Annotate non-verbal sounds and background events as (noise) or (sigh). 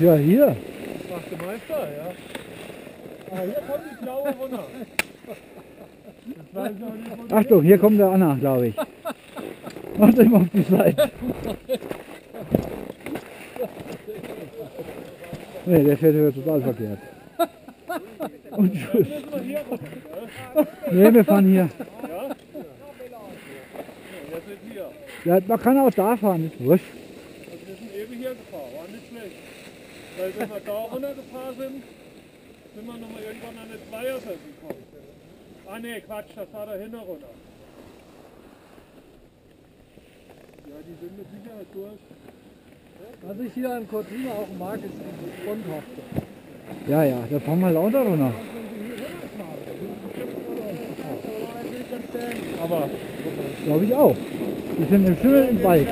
Ja, hier. Macht der Meister, ja. Ah, hier kommt die blaue runter. (laughs) Nicht, Achtung, hier kommt der Anna, glaube ich. Macht ihm auf die Seite. Nee, der fährt hier total verkehrt. Und tschüss. ne? Nee, wir fahren hier. Ja? Man kann auch da fahren, ist wurscht. Also wir sind ewig hier gefahren, war nicht schlecht. Weil wenn wir da runtergefahren sind, sind wir nochmal irgendwann an eine Zweierseite gekommen. Ah ne, Quatsch, das war da hinten runter. Ja, die sind mit Sicherheit durch. Was ich hier an Cortina auch mag, ist die Fronthafte. Ja, ja, da fahren wir lauter runter. Aber Glaube ich auch. Wir sind im Schimmel im Wald.